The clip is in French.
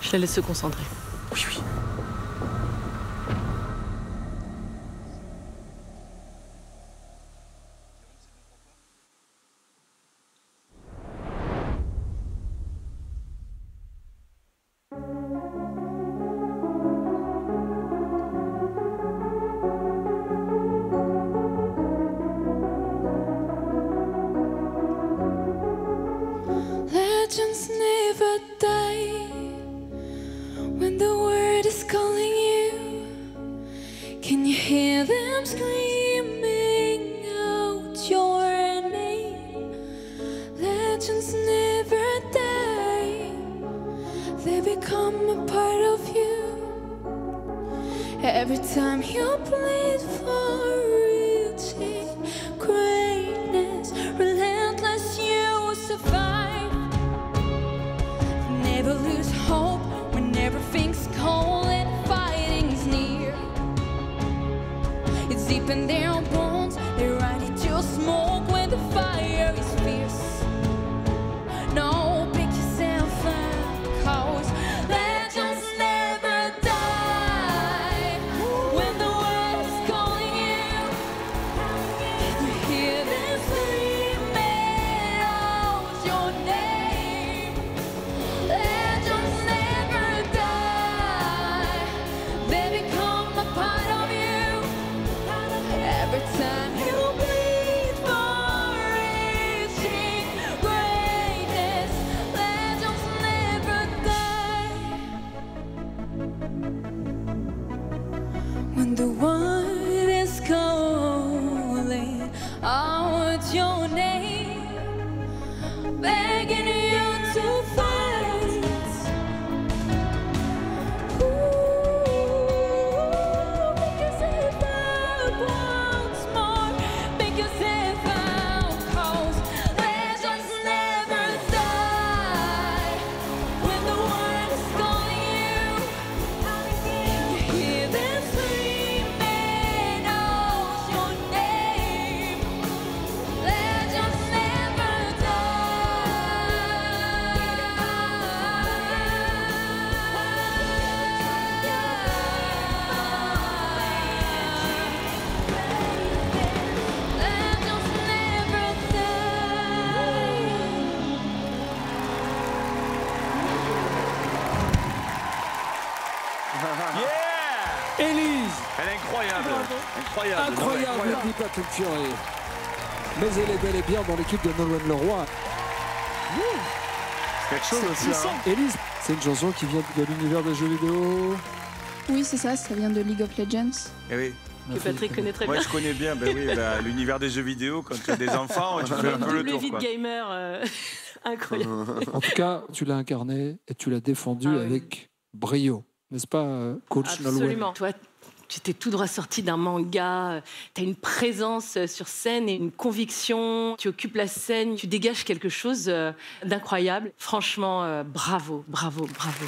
Je la laisse se concentrer. Oui, oui. Legends never die when the word is calling you. Can you hear them screaming out your name? Legends never die, they become a part of you. Every time you plead for up and down. The world is calling out your name, begging you Élise Elle est incroyable. Incroyable. Incroyable, dit Patrick Fiori. Mais elle est bel et bien dans l'équipe de Nolwenn Leroy. C'est quelque chose aussi. hein. Élise, c'est une chanson qui vient de l'univers des jeux vidéo. Oui, c'est ça, ça vient de League of Legends. Eh oui. Que Patrick connaît très Moi, bien. je connais bien ben oui, bah, l'univers des jeux vidéo. Quand tu as des enfants, tu fais un peu le tour. vie de quoi. gamer euh, incroyable. En tout cas, tu l'as incarné et tu l'as défendu Ah oui. avec brio. N'est-ce pas, euh, coach Absolument. Toi, tu étais tout droit sorti d'un manga. Tu as une présence euh, sur scène et une conviction. Tu occupes la scène. Tu dégages quelque chose euh, d'incroyable. Franchement, bravo, bravo, bravo.